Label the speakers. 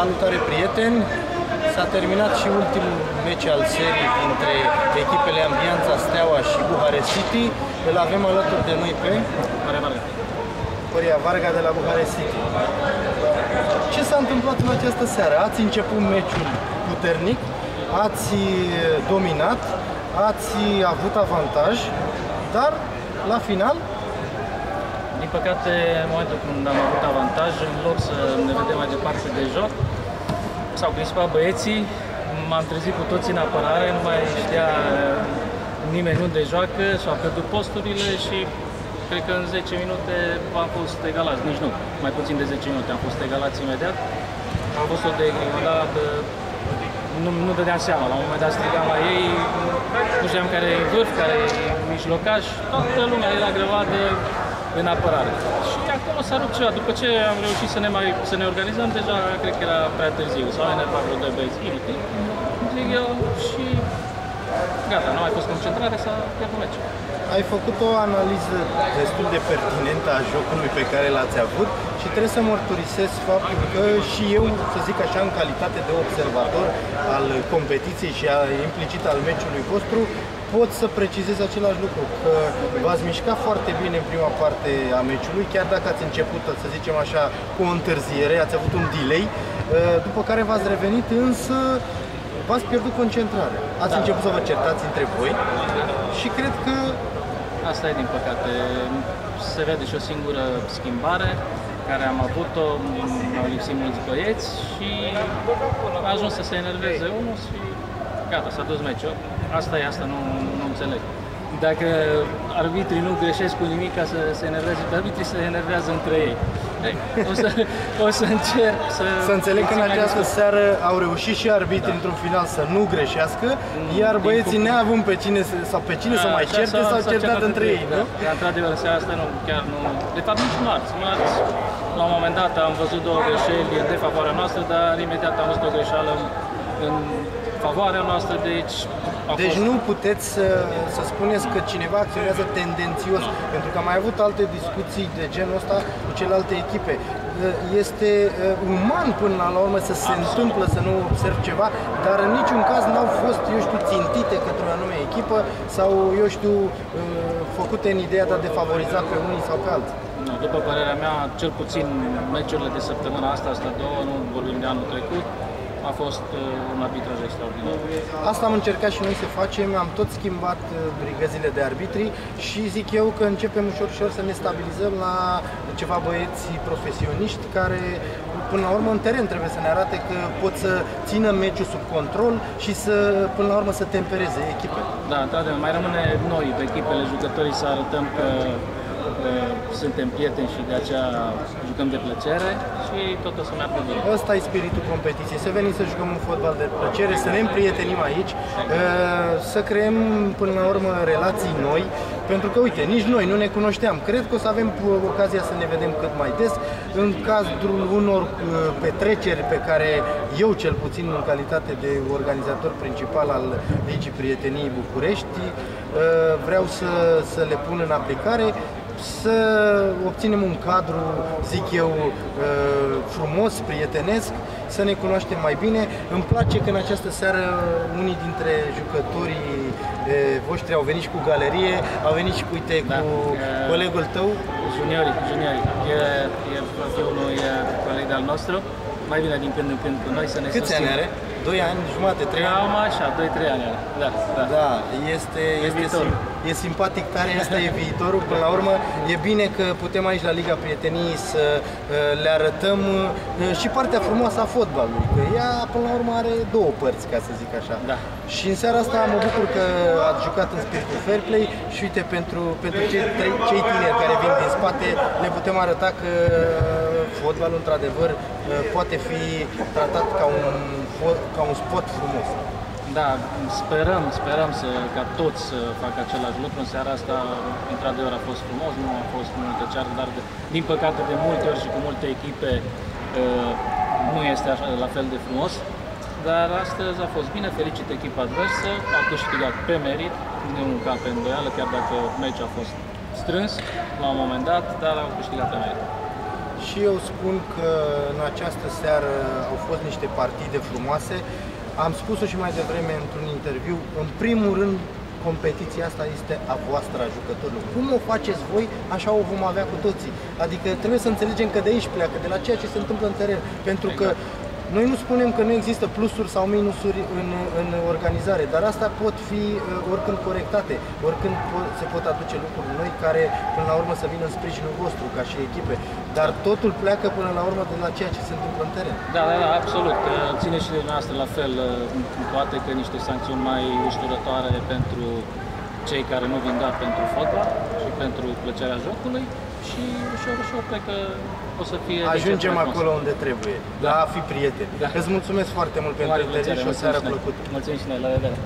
Speaker 1: Salutare prieteni! S-a terminat și ultimul meci al serii dintre echipele Ambianța Steaua și Buhare City. Îl avem alături de noi pe
Speaker 2: Mare Varga.
Speaker 1: Coria Varga de la Buhare City. Ce s-a întâmplat în această seară? Ați început meciul puternic, ați dominat, ați avut avantaj, dar la final
Speaker 2: Din păcate, în momentul când am avut avantaj, în loc să ne vedem mai departe de joc, s-au principat băieții, m-am trezit cu toții în apărare, nu mai știa nimeni unde joacă, și-au pierdut posturile și cred că în 10 minute am fost egalați, nici nu, mai puțin de 10 minute, am fost egalați imediat. A fost o degradă, nu, nu dădeam seama, la un moment dat strigam la ei, nu știam care e vârf, care e mijlocaș, toată lumea era grămadă în apărare. Și acolo s-a rupt ceva. După ce am reușit să ne, mai, să ne organizăm, deja cred că era prea târziu. S-au enervat vreo doi băieți inutili, zic eu, și gata, nu a mai fost concentrare, s-a pierdut meciul.
Speaker 1: ai făcut o analiză destul de pertinentă a jocului pe care l-ați avut și trebuie să mărturisesc faptul că și eu, să zic așa, în calitate de observator al competiției și a, implicit al meciului vostru, pot să precizez același lucru, că v-ați mișcat foarte bine în prima parte a meciului, chiar dacă ați început, să zicem așa, cu o întârziere, ați avut un delay, după care v-ați revenit, însă v-ați pierdut concentrarea. Ați
Speaker 2: Da.
Speaker 1: început să vă certați între voi și cred că
Speaker 2: Asta e din păcate. Se vede și o singură schimbare care am avut-o, au lipsit mulți băieți și a ajuns să se enerveze unul și gata, s-a dus meciul. Asta e, asta nu, nu înțeleg. Dacă arbitrii nu greșesc cu nimic ca să se enerveze, arbitrii se enervează între ei. Ei, O să, o să încerc să...
Speaker 1: Să înțeleg că în
Speaker 2: țin mai
Speaker 1: această
Speaker 2: discuții.
Speaker 1: seară au reușit și arbitrii într-un final să nu greșească, iar
Speaker 2: din
Speaker 1: băieții
Speaker 2: cum-
Speaker 1: neavând pe cine să- sau pe cine să mai
Speaker 2: Așa,
Speaker 1: certe, s-au certat între ei, nu?
Speaker 2: Da, într-adevăr, în seara asta nu, chiar nu... De fapt, nici marți. Marți, la un moment dat, am văzut două greșeli în defavoarea noastră, dar imediat am văzut o greșeală în, în favoarea noastră, deci a
Speaker 1: Deci
Speaker 2: fost...
Speaker 1: nu puteți să, să spuneți că cineva acționează tendențios, pentru că am mai avut alte discuții de genul ăsta cu celelalte echipe. Este uh, uman până la urmă să se întâmplă să nu observ ceva, dar în niciun caz n-au fost, eu știu, țintite către o anume echipă sau, eu știu, uh, făcute în ideea de a defavoriza pe unii sau pe alții.
Speaker 2: Nu, după părerea mea, cel puțin meciurile de săptămâna asta, astea două, nu vorbim de anul trecut, a fost uh, un arbitraj extraordinar.
Speaker 1: Asta am încercat și noi să facem, am tot schimbat uh, brigăzile de arbitri și zic eu că începem ușor ușor să ne stabilizăm la ceva băieți profesioniști care până la urmă în teren trebuie să ne arate că pot să țină meciul sub control și să până la urmă să tempereze echipe.
Speaker 2: Da, într-adevăr, mai rămâne noi, pe echipele, jucătorii, să arătăm că uh, suntem prieteni și de aceea jucăm de plăcere și tot o să meargă bine.
Speaker 1: Ăsta e spiritul competiției, să venim să jucăm un fotbal de plăcere, să ne împrietenim aici, uh, să creăm până la urmă relații noi, pentru că uite, nici noi nu ne cunoșteam. Cred că o să avem uh, ocazia să ne vedem cât mai des în cazul unor uh, petreceri pe care eu cel puțin în calitate de organizator principal al Ligii Prieteniei București uh, vreau să, să le pun în aplicare să obținem un cadru, zic eu, uh, frumos, prietenesc, să ne cunoaștem mai bine. Îmi place că în această seară unii dintre jucătorii uh, voștri au venit și cu galerie, au venit și cu, uite,
Speaker 2: Da.
Speaker 1: cu
Speaker 2: Uh,
Speaker 1: colegul tău.
Speaker 2: Juniori, juniori. E, e fiul unui e, coleg al nostru. Mai vine din când în când cu noi să ne
Speaker 1: Câți
Speaker 2: susțină.
Speaker 1: ani are? 2 ani, jumate, 3 ani?
Speaker 2: Cam așa, 2-3 ani are. Da, da.
Speaker 1: Da, este, este
Speaker 2: viitorul.
Speaker 1: sim- e simpatic tare, asta e viitorul. Până la urmă, e bine că putem aici la Liga Prieteniei să uh, le arătăm uh, și partea frumoasă a fotbalului, că ea până la urmă are două părți, ca să zic așa.
Speaker 2: Da.
Speaker 1: Și în seara asta mă bucur că ați jucat în spiritul fair play și uite, pentru, pentru cei, trei- cei tineri care vin din spate, le putem arăta că fotbalul, într-adevăr, uh, poate fi tratat ca un, fo- ca un sport frumos.
Speaker 2: Da, sperăm, sperăm să, ca toți să facă același lucru. În seara asta, într-adevăr, a fost frumos, nu a fost multe ceară, dar de, din păcate de multe ori și cu multe echipe uh, nu este așa, la fel de frumos. Dar astăzi a fost bine, felicit echipa adversă, a câștigat pe merit, nu ca pe îndoială, chiar dacă meciul a fost strâns la un moment dat, dar au câștigat pe merit.
Speaker 1: Și și eu spun că în această seară au fost niște partide frumoase. Am spus-o și mai devreme într-un interviu. În primul rând, competiția asta este a voastră, a jucătorilor. Cum o faceți voi, așa o vom avea cu toții. Adică trebuie să înțelegem că de aici pleacă, de la ceea ce se întâmplă în teren. Pentru că noi nu spunem că nu există plusuri sau minusuri în, în organizare, dar asta pot fi uh, oricând corectate, oricând po- se pot aduce lucruri noi care până la urmă să vină în sprijinul vostru ca și echipe. Dar totul pleacă până la urmă de la ceea ce se întâmplă în teren.
Speaker 2: Da, da, da, absolut. Uh, Ține și de noastră la fel, uh, poate că niște sancțiuni mai ușurătoare pentru cei care nu vin dat pentru fotbal și pentru plăcerea jocului și ușor, ușor cred că o să fie
Speaker 1: Ajungem
Speaker 2: decent mai
Speaker 1: acolo unde trebuie,
Speaker 2: Da.
Speaker 1: la a fi prieteni.
Speaker 2: Da.
Speaker 1: Îți mulțumesc foarte mult
Speaker 2: Cu
Speaker 1: pentru
Speaker 2: mare
Speaker 1: interviu
Speaker 2: plăcere,
Speaker 1: și o
Speaker 2: mulțumim
Speaker 1: seară
Speaker 2: și noi.
Speaker 1: plăcută.
Speaker 2: Mulțumim și noi, la revedere!